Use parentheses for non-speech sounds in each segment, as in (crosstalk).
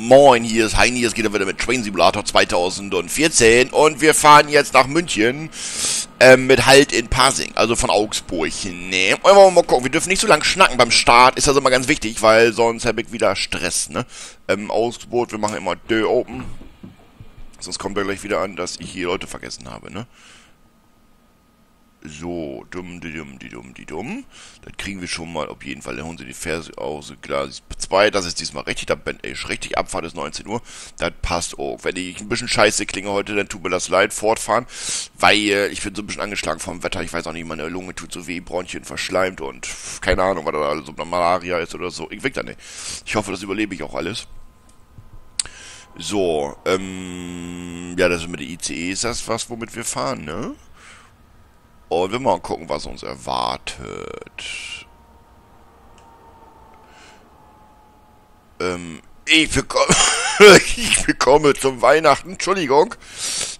Moin, hier ist Heini, es geht wieder mit Train Simulator 2014 und wir fahren jetzt nach München ähm, mit Halt in Pasing, also von Augsburg. Ne? Wollen wir mal gucken, wir dürfen nicht so lange schnacken beim Start, ist das immer ganz wichtig, weil sonst habe ich wieder Stress, ne? Ähm, Augsburg, wir machen immer Dö Open, sonst kommt er gleich wieder an, dass ich hier Leute vergessen habe, ne? So, dumm, die dumm, die dumm, die dumm. Das kriegen wir schon mal auf jeden Fall. Dann holen sie die Ferse aus. Klar, 2, das ist diesmal richtig. Da bin ich richtig. Abfahrt ist 19 Uhr. Das passt auch. Wenn ich ein bisschen scheiße klinge heute, dann tut mir das leid. Fortfahren. Weil äh, ich bin so ein bisschen angeschlagen vom Wetter. Ich weiß auch nicht, meine Lunge tut so weh, Bronchien verschleimt und keine Ahnung, was da alles so Malaria ist oder so. Ich weg da nicht. Ich hoffe, das überlebe ich auch alles. So, ähm, ja, das ist mit der ICE ist das was, womit wir fahren, ne? Und wir mal gucken, was uns erwartet. Ähm, ich bekomme, (laughs) ich bekomme zum Weihnachten, Entschuldigung,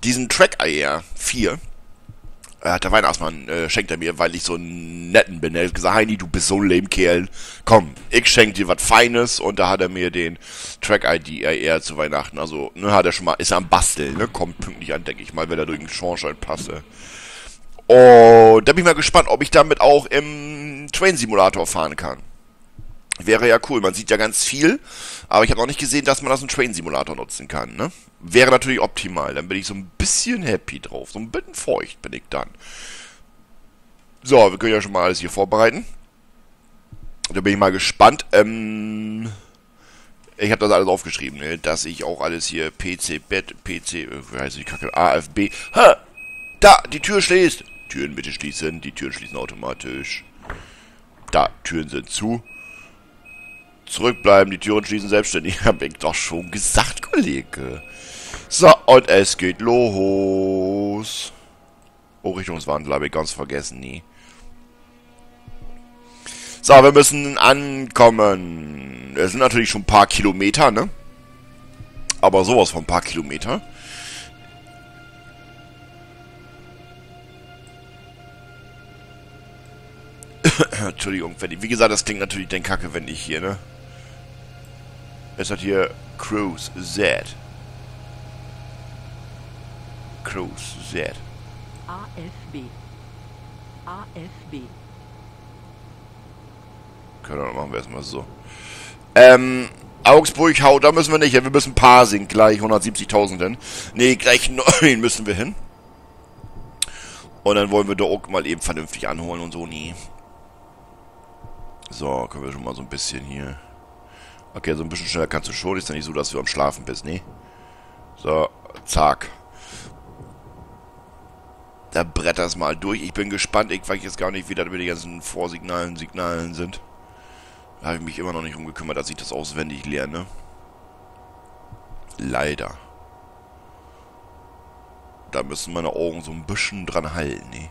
diesen Track AR 4. Er hat der Weihnachtsmann, äh, schenkt er mir, weil ich so ein netten bin. Er hat gesagt, Heini, du bist so ein Lehmkerl. Komm, ich schenke dir was Feines. Und da hat er mir den Track-ID AR zu Weihnachten. Also, ne, hat er schon mal, ist er am Basteln, ne? Kommt pünktlich an, denke ich mal, wenn er durch den Schornstein passe. Und da bin ich mal gespannt, ob ich damit auch im Train-Simulator fahren kann. Wäre ja cool, man sieht ja ganz viel, aber ich habe noch nicht gesehen, dass man das im Train-Simulator nutzen kann, ne? Wäre natürlich optimal, dann bin ich so ein bisschen happy drauf, so ein bisschen feucht bin ich dann. So, wir können ja schon mal alles hier vorbereiten. Da bin ich mal gespannt. Ähm, ich habe das alles aufgeschrieben, ne? dass ich auch alles hier PC, Bett, PC, äh, wie heißt die Kacke, AFB. Ha! Da, die Tür schließt. Türen bitte schließen. Die Türen schließen automatisch. Da, Türen sind zu. Zurückbleiben, die Türen schließen selbstständig. (laughs) Hab ich doch schon gesagt, Kollege. So, und es geht los. Oh, Richtungswandel habe ich ganz vergessen, nie. So, wir müssen ankommen. Es sind natürlich schon ein paar Kilometer, ne? Aber sowas von ein paar Kilometer. Entschuldigung, wenn ich, wie gesagt, das klingt natürlich den Kacke, wenn ich hier, ne? Es hat hier Cruise Z. Cruise Z. AFB. AFB. Können wir, machen wir erstmal so. Ähm, Augsburg, Hau, da müssen wir nicht hin. Wir müssen Pasing gleich 170.000 hin. Ne, gleich 9 (laughs) müssen wir hin. Und dann wollen wir auch mal eben vernünftig anholen und so nie. So, können wir schon mal so ein bisschen hier... Okay, so ein bisschen schneller kannst du schon. Ist ja nicht so, dass du am Schlafen bist, ne? So, zack. Da bretter es mal durch. Ich bin gespannt. Ich weiß jetzt gar nicht, wie da die ganzen Vorsignalen, Signalen sind. Da habe ich mich immer noch nicht umgekümmert, dass ich das auswendig lerne. Leider. Da müssen meine Augen so ein bisschen dran halten, ne?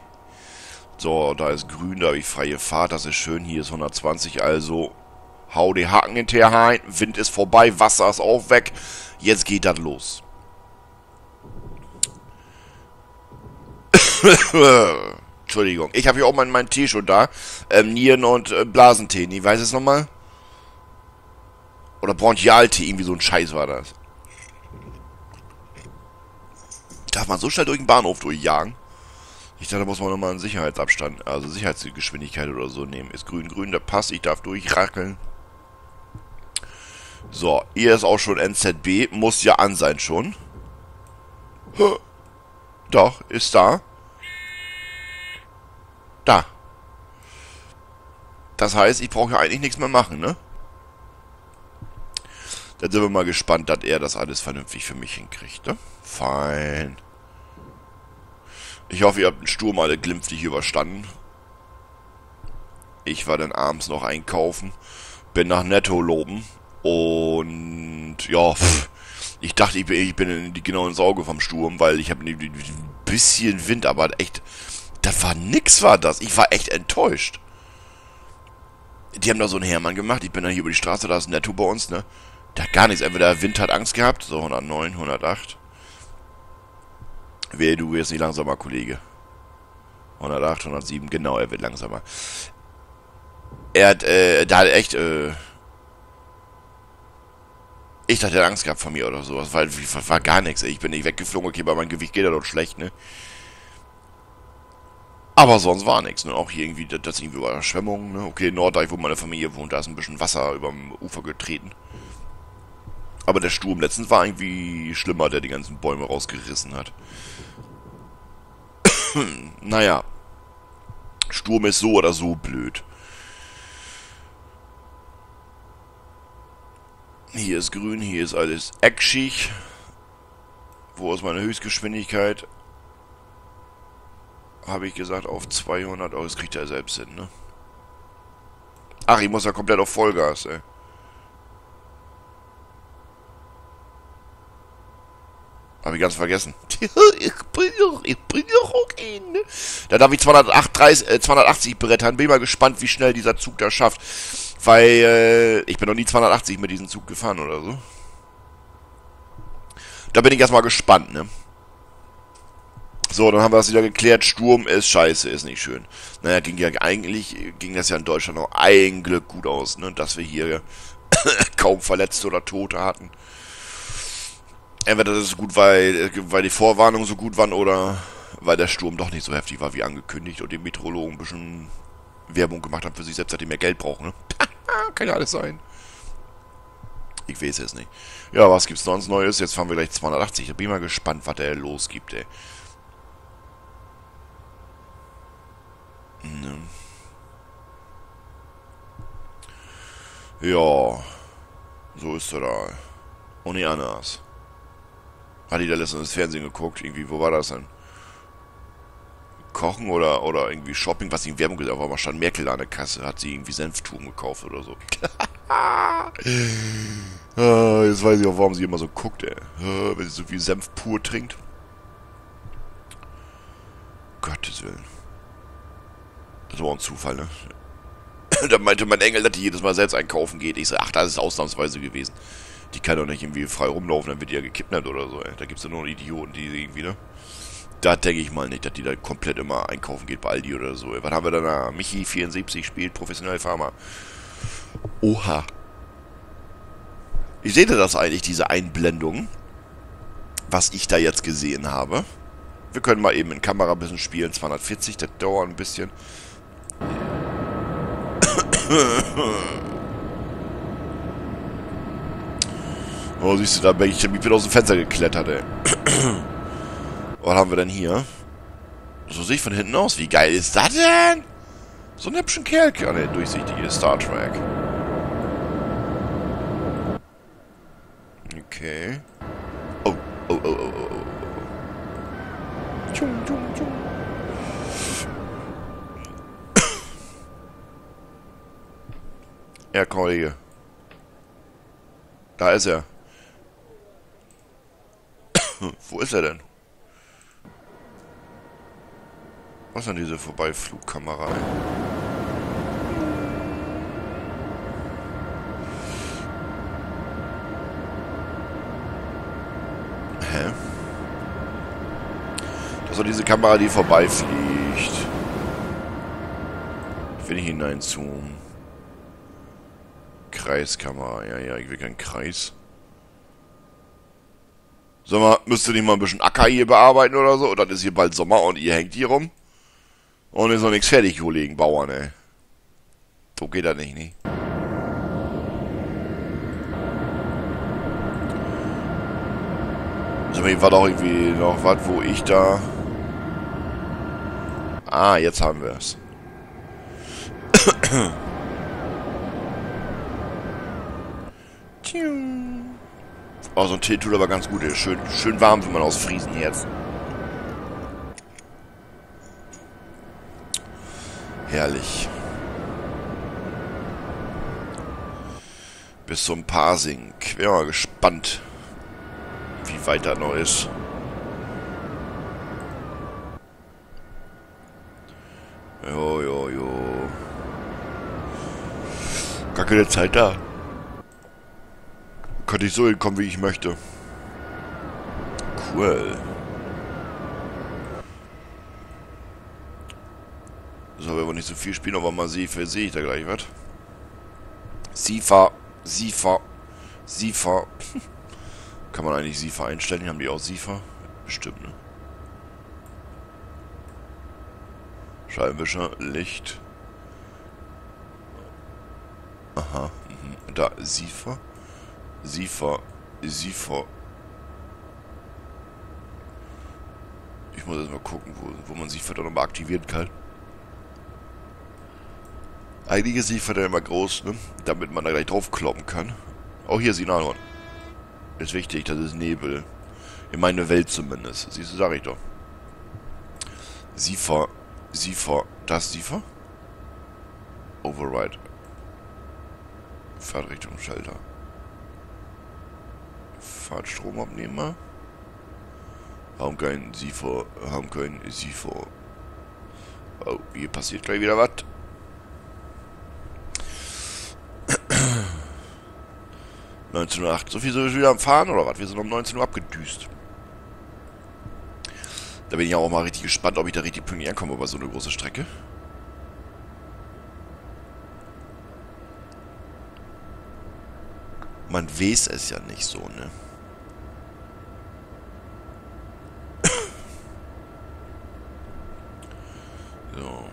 So, da ist grün, da habe ich freie Fahrt, das ist schön. Hier ist 120, also hau die Haken hinterher rein. Wind ist vorbei, Wasser ist auch weg. Jetzt geht das los. (coughs) Entschuldigung. Ich habe hier auch mal meinen Tee schon da. Ähm, Nieren- und äh, Blasentee. Nie weiß es nochmal? Oder Bronchialtee, irgendwie so ein Scheiß war das. Darf man so schnell durch den Bahnhof durchjagen? Ich dachte, da muss man nochmal einen Sicherheitsabstand, also Sicherheitsgeschwindigkeit oder so nehmen. Ist grün, grün, da passt. Ich darf durchrackeln. So, hier ist auch schon NZB. Muss ja an sein schon. Doch, ist da. Da. Das heißt, ich brauche ja eigentlich nichts mehr machen, ne? Dann sind wir mal gespannt, dass er das alles vernünftig für mich hinkriegt, ne? Fein. Ich hoffe, ihr habt den Sturm alle glimpflich überstanden. Ich war dann abends noch einkaufen, bin nach Netto loben und ja, pff, ich dachte, ich bin, ich bin in, genau ins vom Sturm, weil ich habe ein bisschen Wind, aber echt, das war nix, war das. Ich war echt enttäuscht. Die haben da so einen Hermann gemacht, ich bin dann hier über die Straße, da ist Netto bei uns, ne? Der hat gar nichts, entweder der Wind hat Angst gehabt, so 109, 108. Wer, du wirst nicht langsamer, Kollege. 108, 107, genau, er wird langsamer. Er hat, äh, da hat echt, äh, Ich dachte, er hat Angst gehabt von mir oder sowas, weil war, war gar nichts. Ich bin nicht weggeflogen, okay, bei meinem Gewicht geht er doch schlecht, ne? Aber sonst war nichts, ne? Auch hier irgendwie, das irgendwie war Schwemmung, ne? Okay, Norddeich, wo meine Familie wohnt, da ist ein bisschen Wasser überm Ufer getreten. Aber der Sturm letztens war irgendwie schlimmer, der die ganzen Bäume rausgerissen hat. (clears throat) naja. Sturm ist so oder so blöd. Hier ist grün, hier ist alles eckschig. Wo ist meine Höchstgeschwindigkeit? Habe ich gesagt auf 200. Oh, das kriegt er selbst hin, ne? Ach, ich muss ja komplett auf Vollgas, ey. Habe ich ganz vergessen. (laughs) ich bin doch, ich bin doch okay, ne? Da darf ich 280, äh, 280 brettern. Bin mal gespannt, wie schnell dieser Zug das schafft. Weil, äh, ich bin noch nie 280 mit diesem Zug gefahren oder so. Da bin ich erstmal gespannt, ne? So, dann haben wir das wieder geklärt. Sturm ist scheiße, ist nicht schön. Naja, ging ja eigentlich, ging das ja in Deutschland noch ein Glück gut aus, ne? Dass wir hier (coughs) kaum Verletzte oder Tote hatten entweder das ist gut, weil, weil die Vorwarnungen so gut waren oder weil der Sturm doch nicht so heftig war wie angekündigt und die Meteorologen ein bisschen Werbung gemacht haben für sich selbst, dass die mehr Geld brauchen. Ne? (laughs) Kann ja alles sein. Ich weiß es nicht. Ja, was gibt's sonst Neues? Jetzt fahren wir gleich 280. Da bin ich mal gespannt, was der losgibt, ey. Ne. Ja. So ist er da. Und nicht anders. Hat die da letztens das Fernsehen geguckt? Irgendwie, wo war das denn? Kochen oder, oder irgendwie Shopping, was in Werbung gesagt hat, aber stand Merkel an der Kasse, hat sie irgendwie Senftuben gekauft oder so. (laughs) ah, jetzt weiß ich auch, warum sie immer so guckt, ey. Wenn sie so viel Senf pur trinkt. Gottes Willen. Das war ein Zufall, ne? (laughs) da meinte mein Engel, dass die jedes Mal selbst einkaufen geht. Ich so, ach, das ist ausnahmsweise gewesen. Die kann doch nicht irgendwie frei rumlaufen, dann wird die ja gekidnappt oder so, ey. Da gibt's ja nur Idioten, die irgendwie, ne? Da denke ich mal nicht, dass die da komplett immer einkaufen geht bei Aldi oder so. Ey. Was haben wir da? Michi74 spielt professionell Farmer. Oha. Wie seht ihr das eigentlich, diese Einblendung? Was ich da jetzt gesehen habe. Wir können mal eben in Kamera ein bisschen spielen. 240, das dauert ein bisschen. Oh, siehst du, da bin ich, bin aus dem Fenster geklettert, ey. (clears throat) Was haben wir denn hier? So sehe ich von hinten aus. Wie geil ist das denn? So ein hübschen Kerl, ja, ne, durchsichtige Star Trek. Okay. Oh, oh, oh, oh, oh, oh. Tschung, tschung, tschung. Ja, Kollege. Da ist er. Wo ist er denn? Was ist denn diese Vorbeiflugkamera? Hä? Das ist doch diese Kamera, die vorbeifliegt. Ich will nicht hineinzoomen. Kreiskamera. Ja, ja, ich will keinen Kreis. Sag mal, müsst ihr nicht mal ein bisschen Acker hier bearbeiten oder so? Und dann ist hier bald Sommer und ihr hängt hier rum. Und ist noch nichts fertig, Kollegen, Bauern, ey. So geht das nicht, ne? Sag mal, war doch irgendwie noch was, wo ich da... Ah, jetzt haben wir es. (coughs) Oh, so ein Tee tut aber ganz gut. Ist schön, schön warm, wenn man aus Friesen jetzt. Herrlich. Bis zum Parsing. Bin mal gespannt, wie weit das noch ist. Jo, jo, jo. Gar keine Zeit da. Könnte ich so hinkommen, wie ich möchte. Cool. So, wenn wir nicht so viel spielen, aber mal sehe ich da gleich was. Sifa, Sifa. SIFA. (laughs) Kann man eigentlich SIFA einstellen? Haben die auch SIFA? Bestimmt, ne? Scheibenwischer, Licht. Aha. Mhm. Da, SIFA. SIFA. SIFA. Ich muss erst mal gucken, wo, wo man SIFA dann nochmal aktivieren kann. Ist SIFA dann immer groß, ne? Damit man da gleich draufkloppen kann. Auch hier Signalhorn. Ist wichtig, das ist Nebel. In meine Welt zumindest. Siehst du, sag ich doch. SIFA. SIFA. Das SIFA? Override. Fahrtrichtung Schalter. Fahrtstromabnehmer. Haben keinen SIFA. Haben keinen SIFA. Oh, hier passiert gleich wieder was. (clears throat) Uhr. So viel sind wir wieder am Fahren oder was? Wir sind um 19 Uhr abgedüst. Da bin ich auch mal richtig gespannt, ob ich da richtig pünktlich ankomme über so eine große Strecke. Man weiß es ja nicht so, ne? so.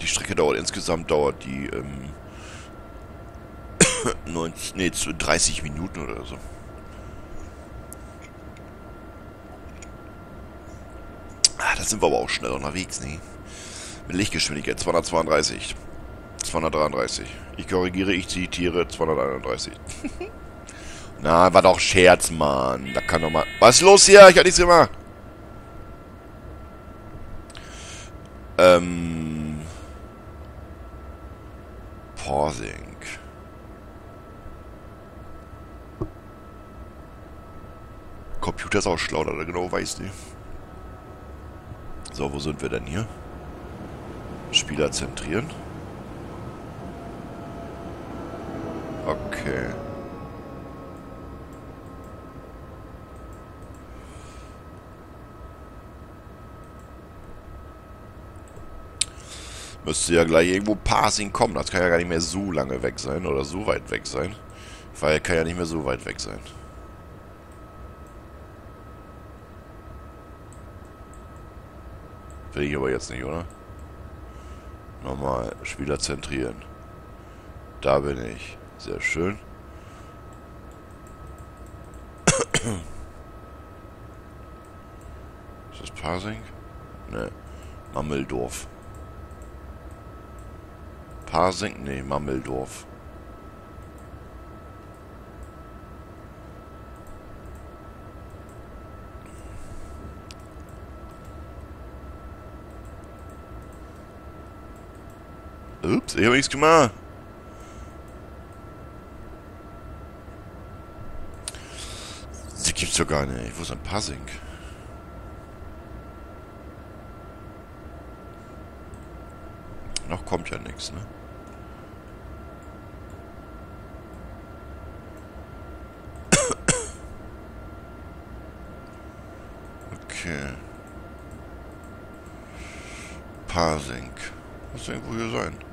Die Strecke dauert insgesamt dauert die ähm, (coughs) 90, nee, 30 Minuten oder so. Da sind wir aber auch schnell unterwegs, ne? Mit Lichtgeschwindigkeit 232. 233. Ich korrigiere, ich zitiere 231. (laughs) Na, war doch Scherz, Mann. Da kann doch mal... Was ist los hier? Ich hab nichts gemacht. Ähm... Pausing. Computer ist auch schlau, da genau weiß nicht. So, wo sind wir denn hier? Spieler zentrieren. Okay. Müsste ja gleich irgendwo Passing kommen. Das kann ja gar nicht mehr so lange weg sein oder so weit weg sein. Weil kann ja nicht mehr so weit weg sein. Will ich aber jetzt nicht, oder? Nochmal, Spieler zentrieren. Da bin ich. Sehr schön. (coughs) Ist das Parsing? Ne. Mammeldorf. Parsing? Ne, Mammeldorf. Ups, ich habe nichts gemacht. Gibt's doch gar nicht. Wo ist ein Passing? Noch kommt ja nichts, ne? Okay. Parsing. Muss irgendwo hier sein.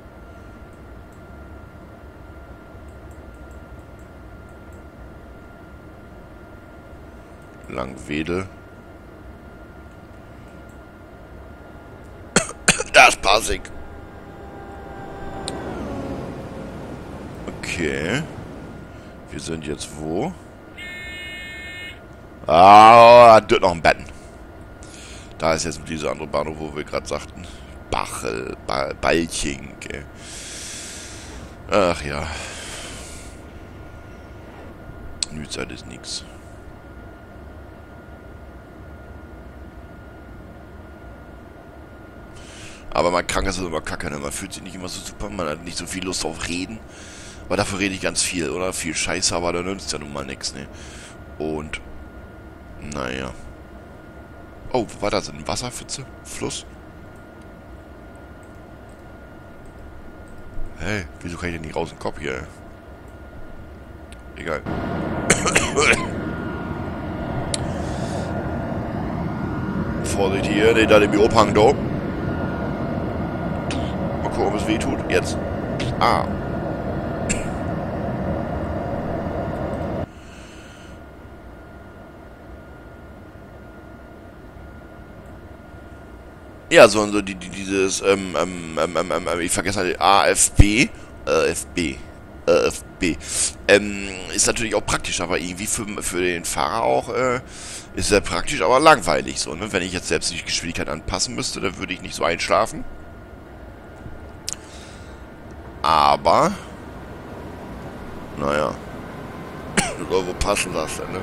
Langwedel. (coughs) das Passig. Okay. Wir sind jetzt wo? Ah, dort noch ein Betten. Da ist jetzt dieser andere Bahnhof, wo wir gerade sagten. Bachel, ba Balching. Ach ja. Nützeit ist nix. Aber man krank ist immer kacke, ne? Man fühlt sich nicht immer so super, man hat nicht so viel Lust auf Reden. Aber dafür rede ich ganz viel, oder? Viel Scheiße, aber da nützt ja nun mal nichts, ne? Und, naja. Oh, war das? Eine Wasserpfütze? Fluss? Hey, wieso kann ich denn nicht raus den Kopf hier? Egal. (coughs) Vorsicht hier, ne, da dem Ophang, da gucken, ob es weh tut. Jetzt. Ah. Ja, so, und so die, die, dieses, ähm, ähm, ähm, ähm, ich vergesse halt, AFB, äh, FB, äh, FB, ähm, ist natürlich auch praktisch, aber irgendwie für, für den Fahrer auch, äh, ist sehr praktisch, aber langweilig, so, ne? Wenn ich jetzt selbst die Geschwindigkeit anpassen müsste, dann würde ich nicht so einschlafen. Aber, naja, (coughs) wo passen das denn, ne?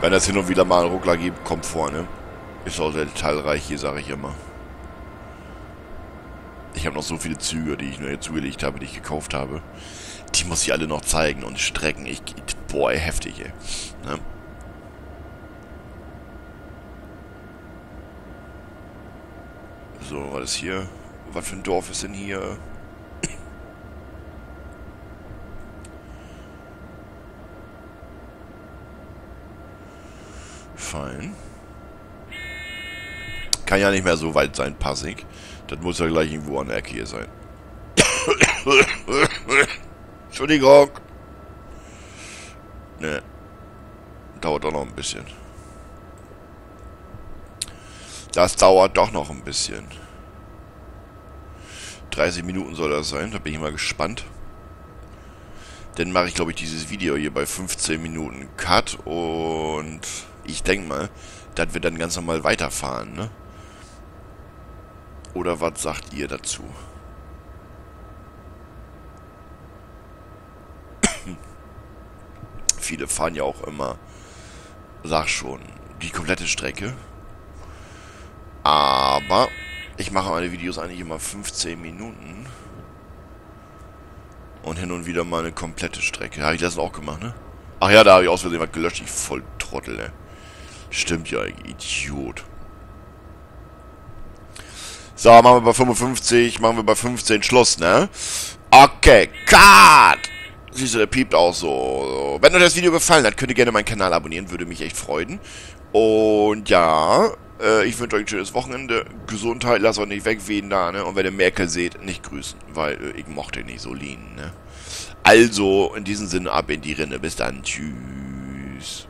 Wenn es hin und wieder mal einen Ruckler gibt, kommt vor, ne? Ist auch sehr detailreich hier, sage ich immer. Ich habe noch so viele Züge, die ich nur hier zugelegt habe, die ich gekauft habe. Die muss ich alle noch zeigen und strecken. Ich, boah, heftig, ey. Ne? So, was ist hier? Was für ein Dorf ist denn hier? Fein. Kann ja nicht mehr so weit sein, Passig. Das muss ja gleich irgendwo an der Ecke hier sein. (coughs) Entschuldigung. Ne. Dauert doch noch ein bisschen. Das dauert doch noch ein bisschen. 30 Minuten soll das sein. Da bin ich mal gespannt. Dann mache ich, glaube ich, dieses Video hier bei 15 Minuten Cut. Und ich denke mal, dass wir dann ganz normal weiterfahren, ne? Oder was sagt ihr dazu? (coughs) Viele fahren ja auch immer, sag schon, die komplette Strecke. Aber ich mache meine Videos eigentlich immer 15 Minuten. Und hin und wieder mal eine komplette Strecke. Habe ich das auch gemacht, ne? Ach ja, da habe ich aus Versehen was gelöscht. Ich voll Trottel, ne? Stimmt ja, Idiot. So, machen wir bei 55, machen wir bei 15 Schluss, ne? Okay, Cut! Siehst du, der piept auch so. Wenn euch das Video gefallen hat, könnt ihr gerne meinen Kanal abonnieren, würde mich echt freuen. Und ja, äh, ich wünsche euch ein schönes Wochenende. Gesundheit, lasst euch nicht wegwehen da, ne? Und wenn ihr Merkel seht, nicht grüßen, weil äh, ich mochte nicht so liegen, ne? Also, in diesem Sinne, ab in die Rinne. Bis dann. Tschüss.